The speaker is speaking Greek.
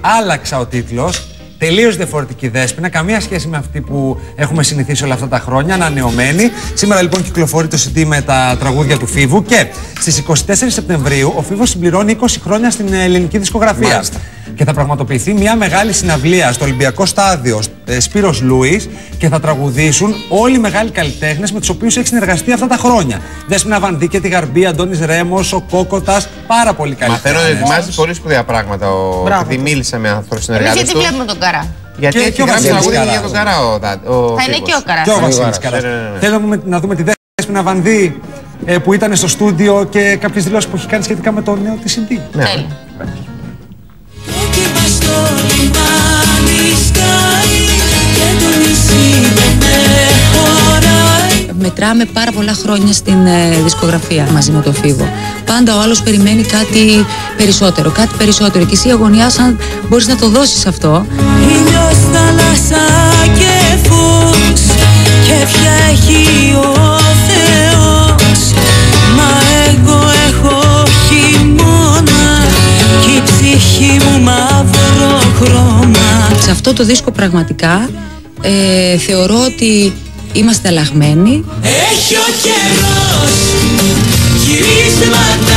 άλλαξα ο τίτλος. Τελείως διαφορετική δέσποινα, καμία σχέση με αυτή που έχουμε συνηθίσει όλα αυτά τα χρόνια, ανανεωμένη. Σήμερα λοιπόν κυκλοφορεί το CD με τα τραγούδια του Φίβου και στις 24 Σεπτεμβρίου ο Φίβος συμπληρώνει 20 χρόνια στην ελληνική δισκογραφία. Μάλιστα. Και θα πραγματοποιηθεί μια μεγάλη συναυλία στο Ολυμπιακό Στάδιο ε, Σπύρος Λούις και θα τραγουδήσουν όλοι οι μεγάλοι καλλιτέχνες με τους οποίους έχει συνεργαστεί αυτά τα χρόνια. Δέσποινα Βανδί, τη Γαρμπή, Αντώνης Ρέμος, ο Κόκοτας, πάρα πολύ καλή. Μαθαίνω ότι ετοιμάζει πολύ σπουδαία πράγματα. Ο... Μπράβο. Επειδή μίλησα με ανθρώπου Εμείς συνεργάτες γιατί τους. βλέπουμε τον Καρά; Γιατί Και- έχει και ο γράψει Βασίλης τραγούδι Καρά. για τον Καρά ο, Δα- ο Θα είναι Φίβος. και ο Καράς. Και ο Βασίλης Καράς. Καράς. Ναι, ναι, ναι. Θέλω να δούμε, να δούμε τη Δέσποινα Βανδί ε, που ήταν στο στούντιο και κάποιες δηλώσεις που έχει κάνει σχετικά με το νέο της CD. Ναι. Μετράμε πάρα πολλά χρόνια στην ε, δισκογραφία μαζί με το Φίβο. Πάντα ο άλλος περιμένει κάτι περισσότερο, κάτι περισσότερο. Και εσύ αγωνιάς αν μπορείς να το δώσεις αυτό. Ήλιος, θάλασσα και φως και ποια έχει ο Θεός Μα εγώ έχω χειμώνα και η ψυχή μου μαύρο χρώμα Σε αυτό το δίσκο πραγματικά ε, θεωρώ ότι είμαστε αλλαγμένοι. Έχει ο καιρός γυρίσματα